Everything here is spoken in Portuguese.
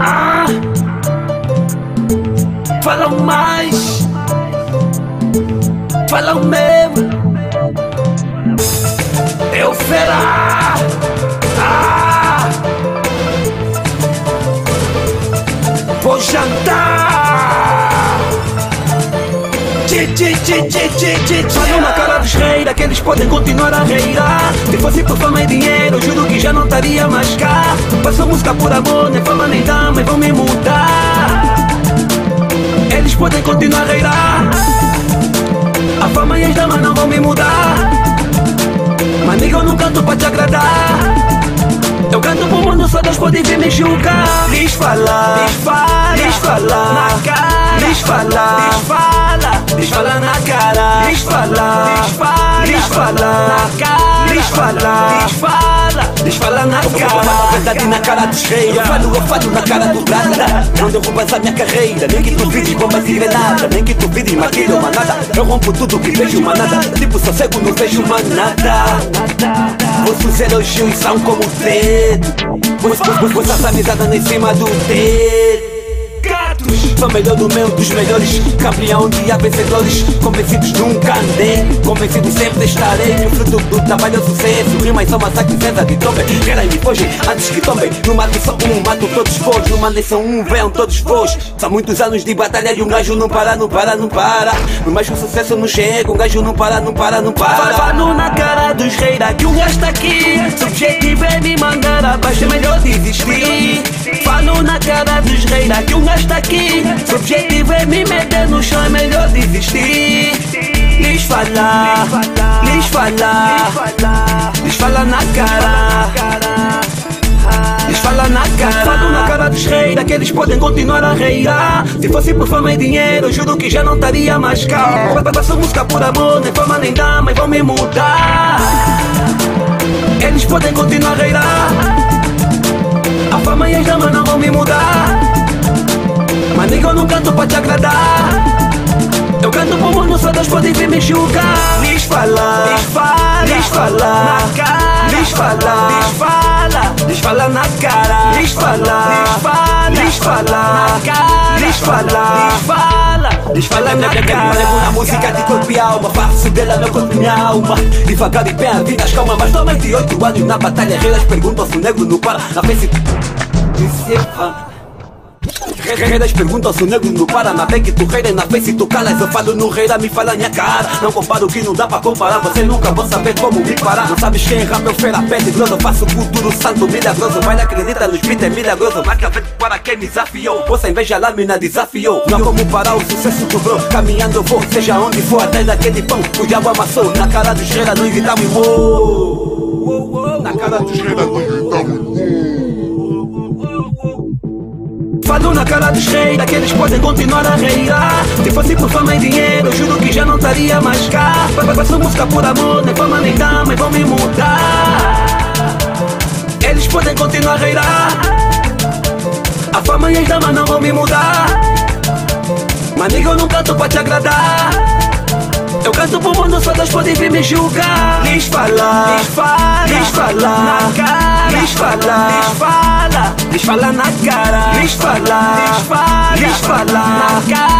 Ah, falam mais, falam mesmo. Eu será. Tchi. na cara dos reis, daqueles podem continuar a reirar. Se fosse por fama e dinheiro, juro que já não estaria mais cá. Faço música por amor, nem fama nem dama, vão me mudar. Eles podem continuar a reirar. A fama e as damas não vão me mudar. Mas nigga, eu não canto pra te agradar. Eu canto pro mundo, só Deus pode vir me julgar. Lhes falar, lhes falar, lhes falar na cara, falar, lhes fala, lhes falar na cara, lhes falar, lhes fala, lhes falar na cara, lhes falar, lhes fala, lhes falar na cara. Eu falo a verdade na cara dos reis. Eu falo, eu falo na cara do brada. Não derrubas a minha carreira, nem que tu vires bombas e granada, nem que tu vires maquilha uma nada. Eu rompo tudo que vejo uma nada. Tipo, só cego, não vejo uma nada. Vossos elogios são como o dedo. Pois, pois, pois, pois essa amizade em cima do dedo. Sou melhor do meu, dos melhores. Campeão de vencedores. Convencidos nunca andei. Convencido sempre estarei. O fruto do trabalho é o sucesso. Rimas são massacres, cesa de tombe. Querem me fogem antes que tombem. Mato só um, mato todos vós. Numa nação um, venham todos vós. São muitos anos de batalha e um gajo não para, não para, não para. No mais que o sucesso não chega, um gajo não para, não para, não para. Falo na cara dos reis que um gajo tá aqui. Se o objetivo é me mandar abaixo, é melhor desistir. Falo na cara dos reis que um gajo tá aqui. Se o objetivo é me meter no chão, é melhor desistir. Lhes falar, lhes falar, lhes falar na cara. Lhes fala na cara Falo na cara dos reis Daqueles podem continuar a reirar Se fosse por fama e dinheiro Juro que já não estaria mais cá Faço música por amor Nem fama nem dama E vão me mudar Eles podem continuar a reirar A fama e as damas não me mudar Mas nigga eu não canto pra te agradar eu canto pro mundo, só Deus pode vir me julgar Lhes fala, lhes falar na cara Lhes falar, lhes fala, lhes fala na cara Lhes falar, lhes fala, lhes falar na cara Lhes fala, lhes fala na cara Levo na música de corpo e alma Faço dela meu corpo e minha alma Devagar e bem a vida calma Mas mais de oito anos na batalha Elas perguntam se o negro não para Na face... Reiras perguntam se o negro não para Na que tu reira na face tu calas Eu falo no reira, me fala minha cara. Não comparo o que não dá pra comparar Você nunca vão saber como me parar. Não sabes quem é meu feira pede grosso Faço futuro santo milagroso. Vai acredita nos beats é milagroso. Marca vez para quem me desafiou. Você inveja a lâmina desafiou Não há como parar o sucesso do bro. Caminhando vou, seja onde for Até daquele pão, o diabo amassou Na cara dos reira nós gritamos uou Na cara dos reira nós gritamos Falo na cara dos reis, daqueles podem continuar a reirar Se fosse por fama e dinheiro, juro que já não estaria mais cá. Faço música por amor, nem fama nem dama, e vão me mudar. Eles podem continuar a reirar A fama e as damas não vão me mudar. Mas nigga, eu não canto pra te agradar. Eu canto pro mundo, só Deus pode vir me julgar. Lhes falar, lhes fala, lhes falar na cara Lhes falar, lhes fala, lhes fala na cara. Lhes fala, lhes fala, lhes fala. Na cara